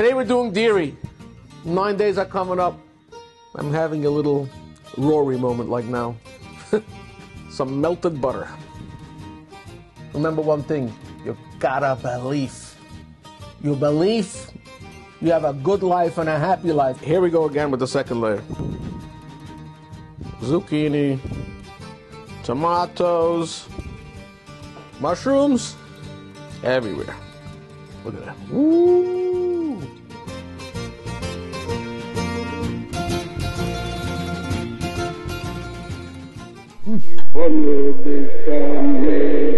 Today we're doing dairy. Nine days are coming up. I'm having a little Rory moment like now. Some melted butter. Remember one thing, you gotta believe. You believe you have a good life and a happy life. Here we go again with the second layer. Zucchini, tomatoes, mushrooms, everywhere. Look at that. Ooh. Family.